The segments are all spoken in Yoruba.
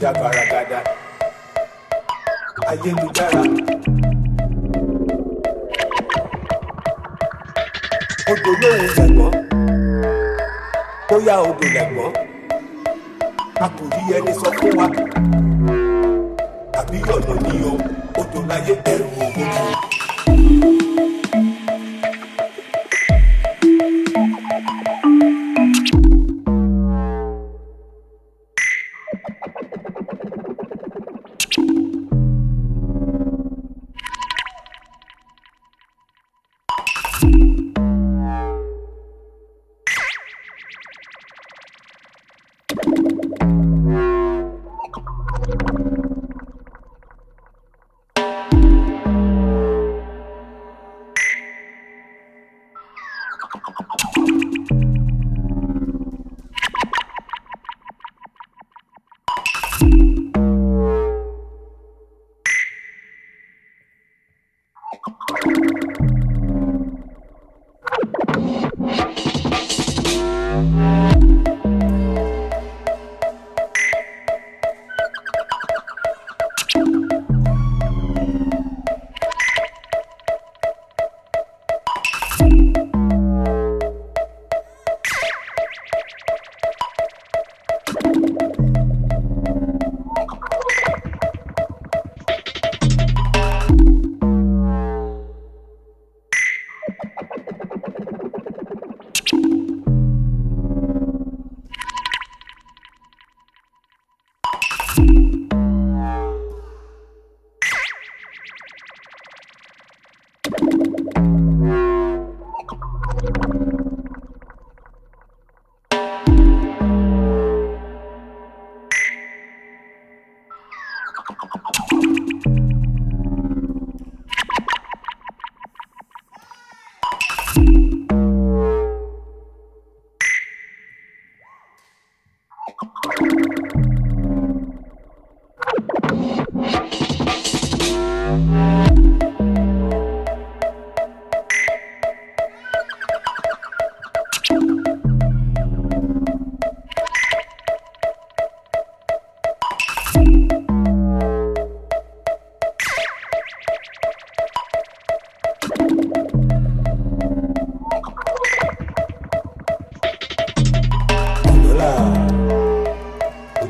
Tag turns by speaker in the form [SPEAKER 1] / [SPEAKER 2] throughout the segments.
[SPEAKER 1] jabaragada ayélujára. odò lóhùn lẹ̀gbọ́n
[SPEAKER 2] bóyá odò lẹ̀gbọ́n a kò rí ẹni sọ fún wa àbí ọ̀nà ni o odò láyé ẹrù ògbójú.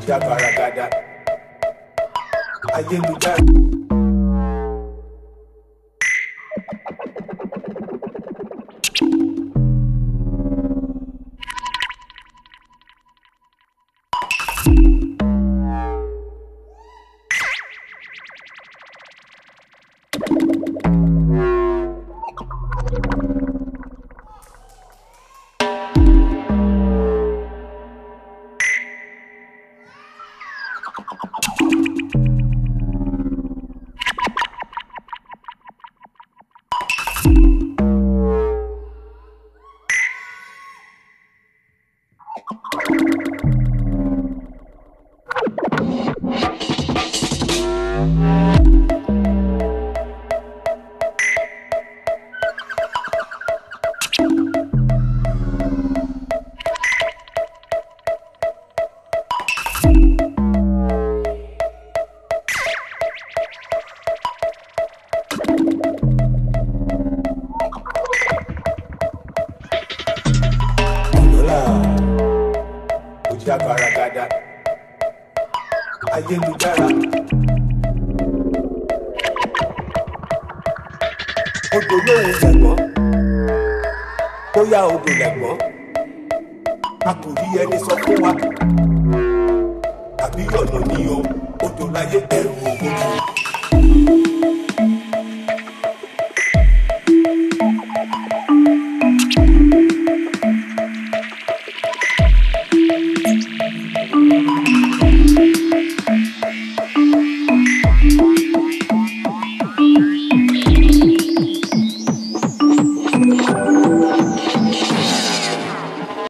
[SPEAKER 1] jabaragada ayélujára. já baragada ayélujára.
[SPEAKER 2] odò lóhùn lẹ́gbọ́n bóyá odò lẹ́gbọ́n a kò rí ẹni sọ fún wa àbí yọ̀nà ni o odò láyé ẹrù òwò